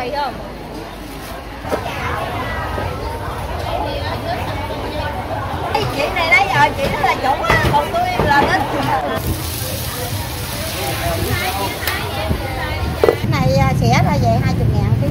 xì không? Chị này lấy rồi chị đó là chủ á, còn tôi là đến cái này à, xẻ ra về 20 ngàn ký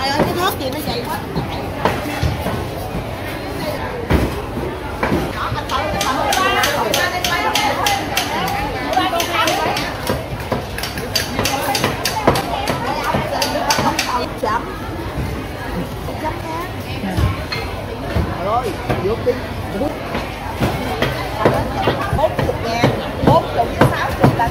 trời ơi, cái thớt gì nó dày quá. Chấm. Rồi vô đi bốn. Chục ngàn. Bốn chục với sáu chục là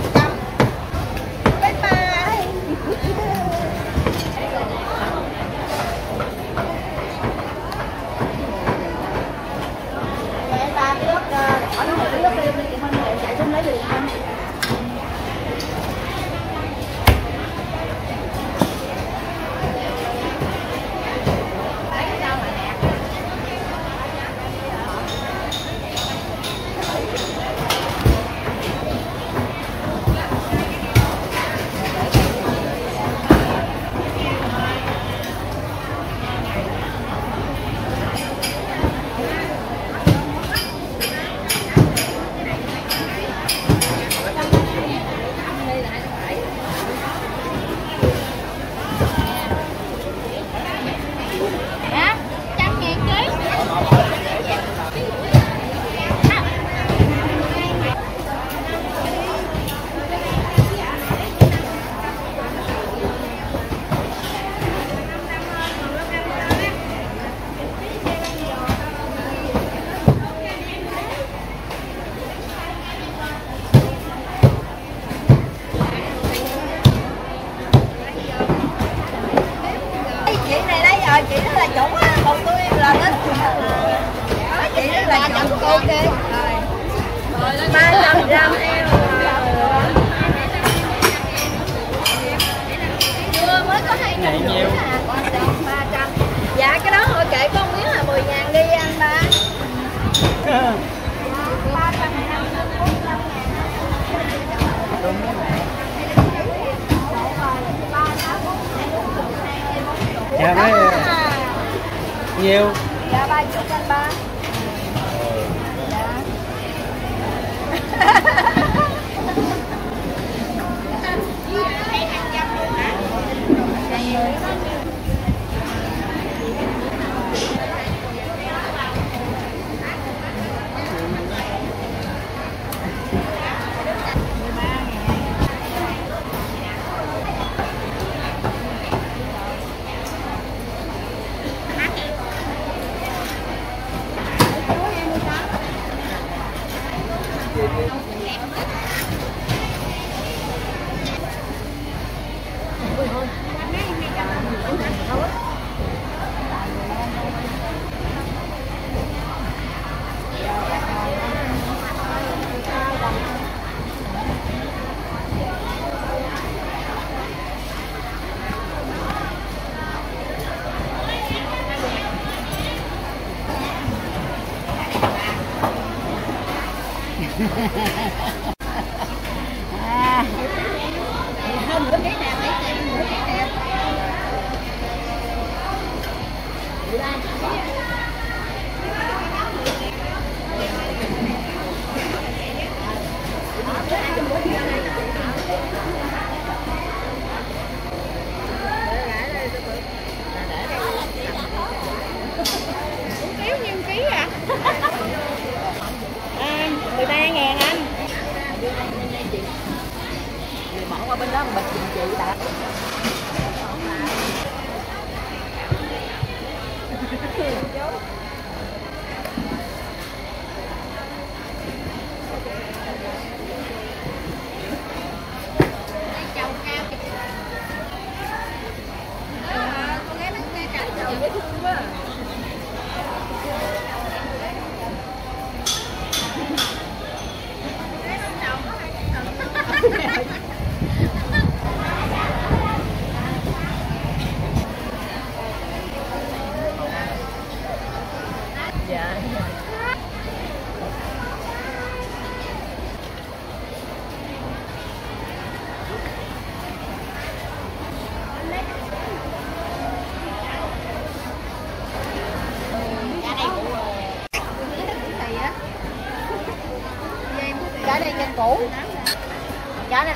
300 gram em Chưa mới có 200 rưỡi à 300 Dạ cái đó hồi kệ con miếng là 10 ngàn đi anh ba. 300 ngàn Đúng Dạ mấy Nhiều Dạ 30 anh ba.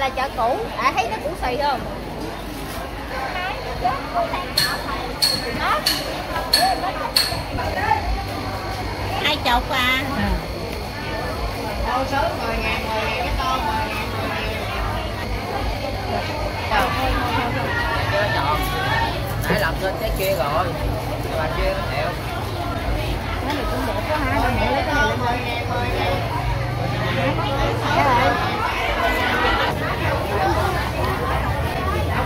Là chợ cũ. À thấy nó cũ xì không? Hai chục à. Chưa chọn. Nãy làm trên cái kia rồi bà kia nó chịu nó thì cũng đẹp quá ha để mẹ lấy cái này. lên Cái này. ốc